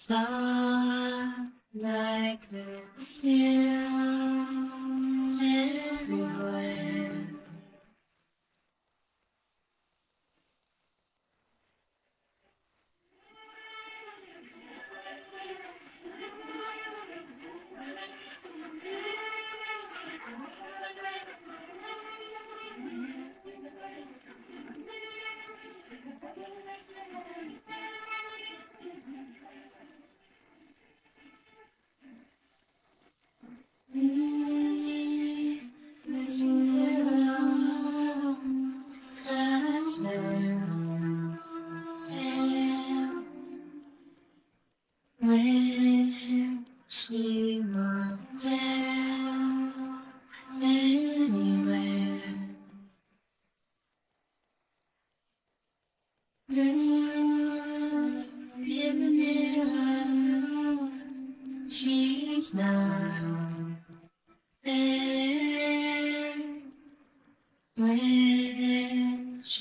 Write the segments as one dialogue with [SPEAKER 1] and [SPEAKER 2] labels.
[SPEAKER 1] soft like the seal When she anywhere, look in the mirror, she's not there when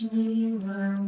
[SPEAKER 1] won't